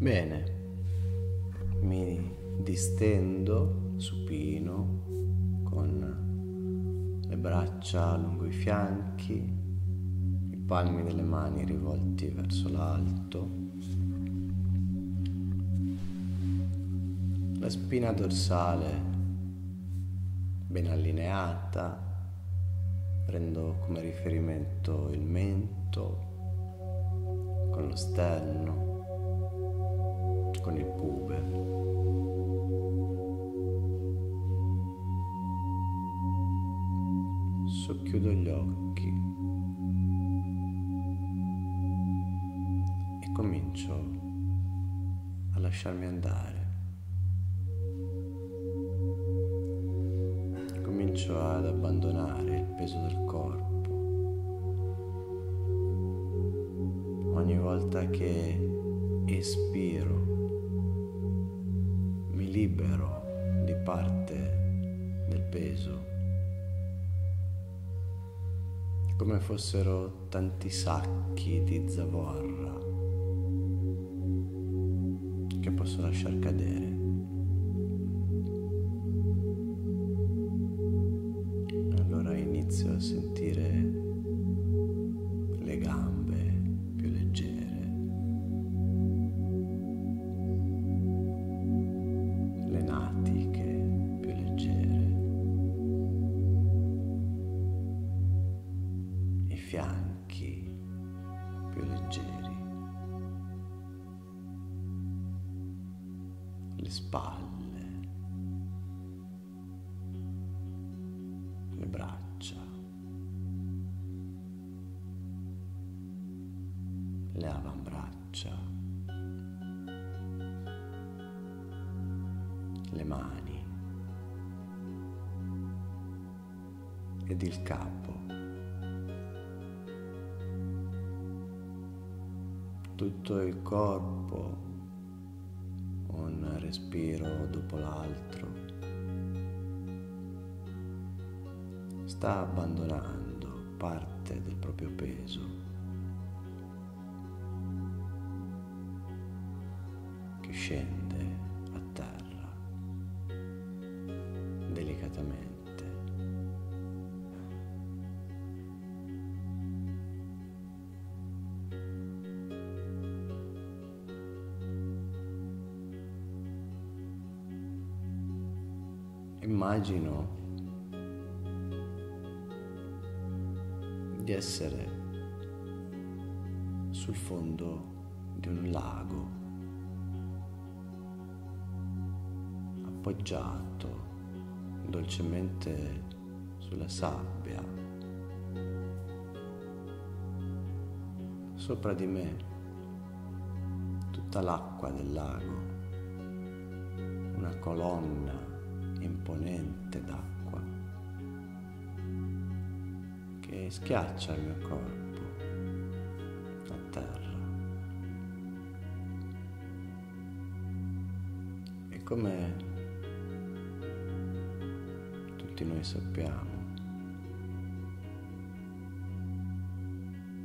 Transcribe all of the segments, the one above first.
Bene, mi distendo supino con le braccia lungo i fianchi, i palmi delle mani rivolti verso l'alto, la spina dorsale ben allineata, prendo come riferimento il mento con lo sterno con il puber. Socchiudo gli occhi e comincio a lasciarmi andare. Comincio ad abbandonare il peso del corpo. Ogni volta che espiro libero di parte del peso, come fossero tanti sacchi di zavorra che posso lasciar cadere. Allora inizio a sentire le spalle, le braccia, le avambraccia, le mani ed il capo. Tutto il corpo un respiro dopo l'altro. Sta abbandonando parte del proprio peso che scende a terra delicatamente. Immagino di essere sul fondo di un lago, appoggiato dolcemente sulla sabbia. Sopra di me tutta l'acqua del lago, una colonna imponente d'acqua che schiaccia il mio corpo a terra. E come tutti noi sappiamo,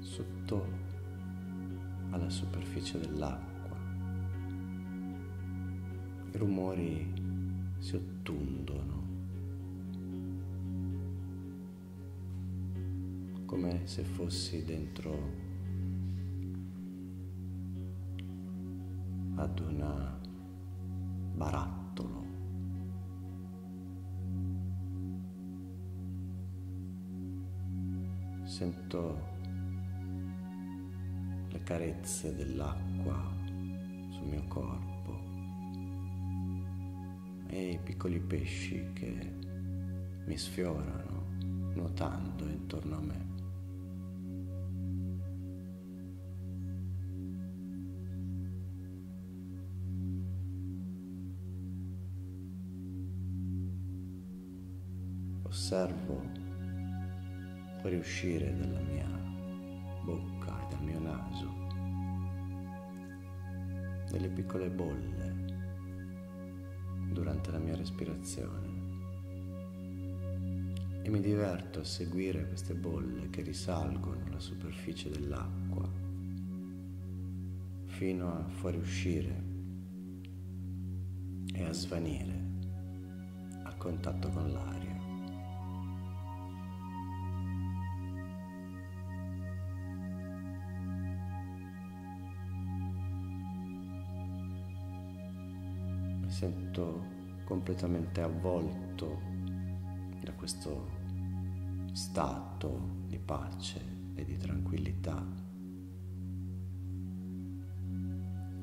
sotto alla superficie dell'acqua i rumori si ottundono, come se fossi dentro ad una barattolo. Sento le carezze dell'acqua sul mio corpo e i piccoli pesci che mi sfiorano nuotando intorno a me. Osservo fuoriuscire dalla mia bocca e dal mio naso delle piccole bolle durante la mia respirazione e mi diverto a seguire queste bolle che risalgono alla superficie dell'acqua fino a fuoriuscire e a svanire a contatto con l'aria. Sento completamente avvolto da questo stato di pace e di tranquillità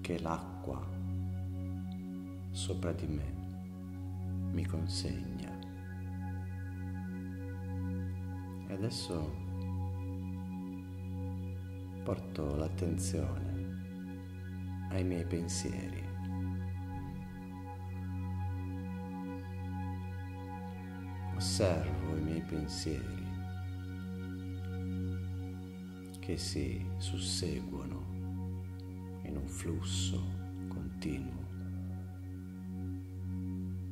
che l'acqua sopra di me mi consegna. E adesso porto l'attenzione ai miei pensieri. Osservo i miei pensieri che si susseguono in un flusso continuo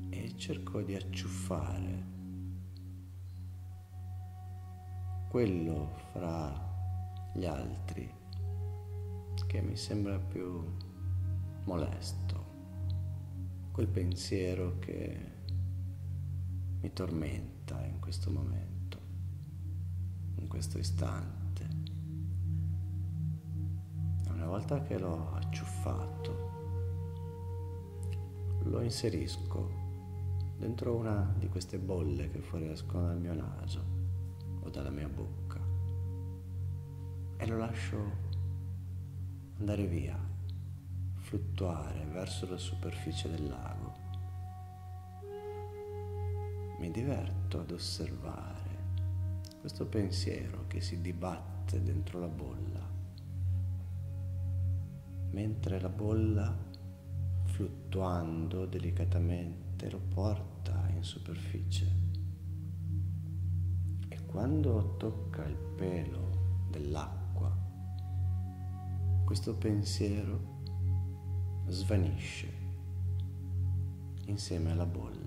e cerco di acciuffare quello fra gli altri che mi sembra più molesto, quel pensiero che mi tormenta in questo momento, in questo istante. Una volta che l'ho acciuffato, lo inserisco dentro una di queste bolle che fuoriescono dal mio naso o dalla mia bocca e lo lascio andare via, fluttuare verso la superficie del lago. Mi diverto ad osservare questo pensiero che si dibatte dentro la bolla mentre la bolla, fluttuando delicatamente, lo porta in superficie. E quando tocca il pelo dell'acqua, questo pensiero svanisce insieme alla bolla.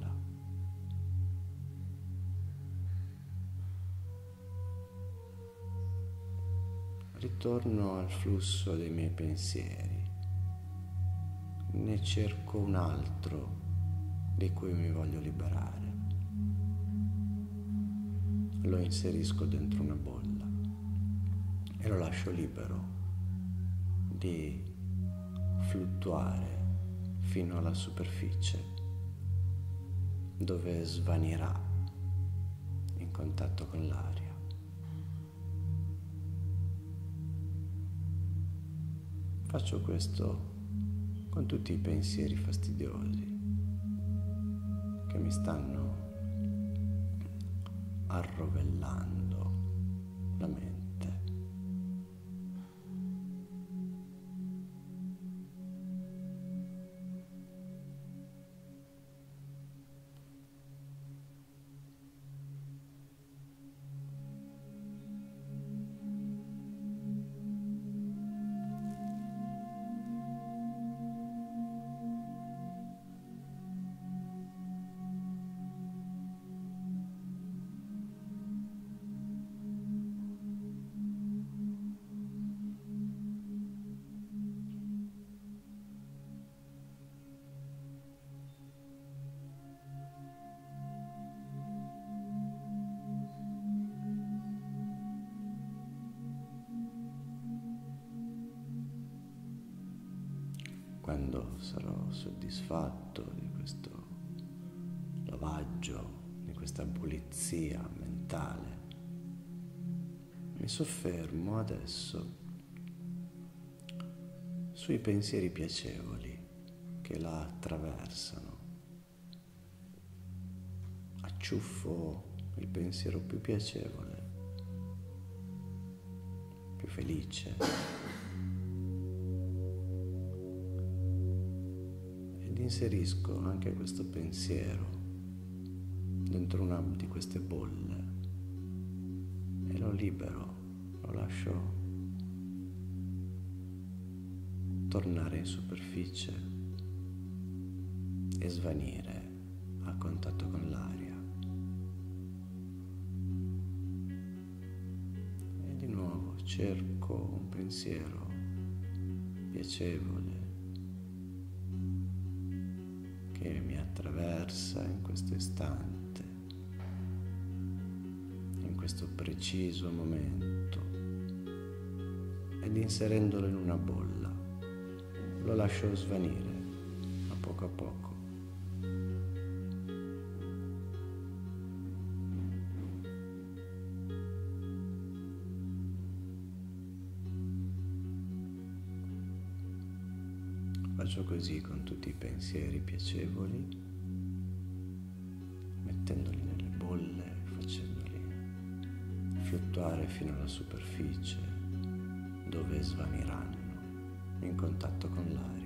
Ritorno al flusso dei miei pensieri ne cerco un altro di cui mi voglio liberare. Lo inserisco dentro una bolla e lo lascio libero di fluttuare fino alla superficie dove svanirà in contatto con l'aria. Faccio questo con tutti i pensieri fastidiosi che mi stanno arrovellando la mente. Quando sarò soddisfatto di questo lavaggio, di questa pulizia mentale, mi soffermo adesso sui pensieri piacevoli che la attraversano. Acciuffo il pensiero più piacevole, più felice inserisco anche questo pensiero dentro una di queste bolle e lo libero, lo lascio tornare in superficie e svanire a contatto con l'aria. E di nuovo cerco un pensiero piacevole che mi attraversa in questo istante, in questo preciso momento ed inserendolo in una bolla lo lascio svanire a poco a poco. Faccio così con tutti i pensieri piacevoli, mettendoli nelle bolle, facendoli fluttuare fino alla superficie, dove svaniranno in contatto con l'aria.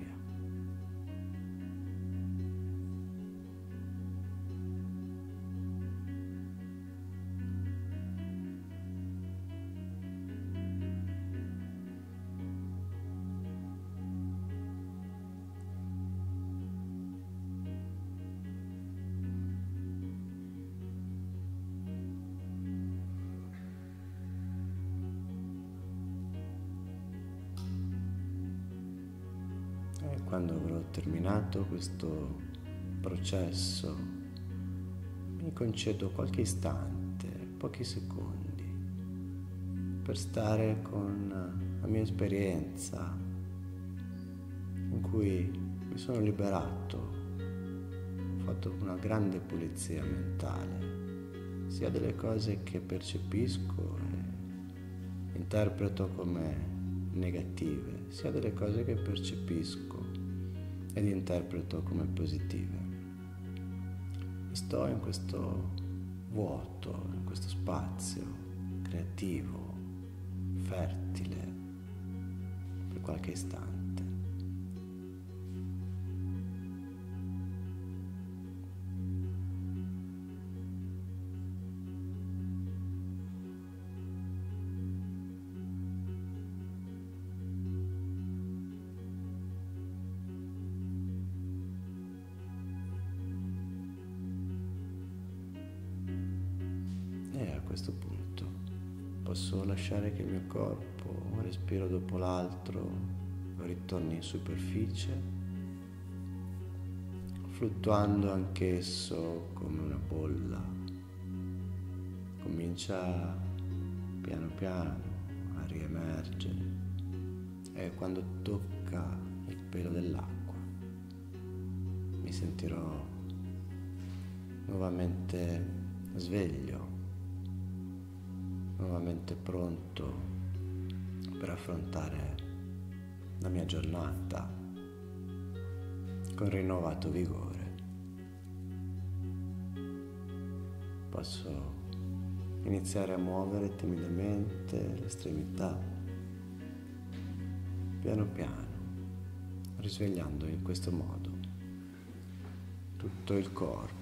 Terminato questo processo, mi concedo qualche istante, pochi secondi, per stare con la mia esperienza in cui mi sono liberato, ho fatto una grande pulizia mentale, sia delle cose che percepisco e interpreto come negative, sia delle cose che percepisco ed interpreto come positive. sto in questo vuoto, in questo spazio creativo, fertile, per qualche istante. Posso lasciare che il mio corpo, un respiro dopo l'altro, ritorni in superficie, fluttuando anch'esso come una bolla. Comincia piano piano a riemergere e quando tocca il pelo dell'acqua mi sentirò nuovamente sveglio nuovamente pronto per affrontare la mia giornata con rinnovato vigore. Posso iniziare a muovere timidamente l'estremità, piano piano, risvegliando in questo modo tutto il corpo